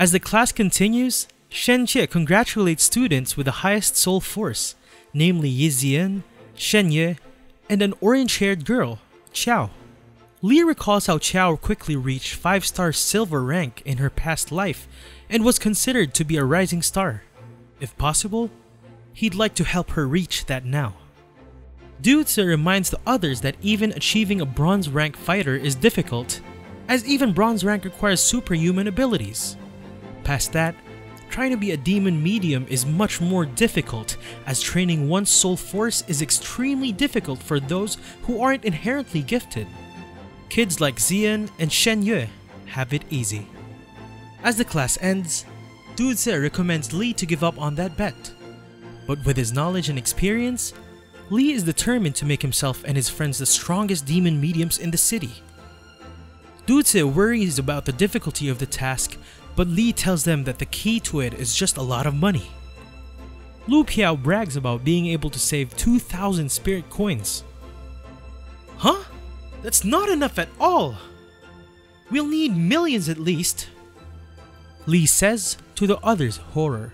As the class continues, Shen Qie congratulates students with the highest soul force, namely Ye Ziyun, Shen Yue, and an orange-haired girl, Qiao. Li recalls how Qiao quickly reached 5-star silver rank in her past life and was considered to be a rising star. If possible, he'd like to help her reach that now. Du Ze reminds the others that even achieving a bronze rank fighter is difficult, as even bronze rank requires superhuman abilities. Past that, trying to be a demon medium is much more difficult, as training one's soul force is extremely difficult for those who aren't inherently gifted. Kids like Xian and Shen Yue have it easy. As the class ends, Du Ze recommends Li to give up on that bet. But with his knowledge and experience, Li is determined to make himself and his friends the strongest demon mediums in the city. Du Ze worries about the difficulty of the task, but Li tells them that the key to it is just a lot of money. Lu Piao brags about being able to save 2,000 spirit coins. Huh? That's not enough at all! We'll need millions at least. Li says to the others' horror.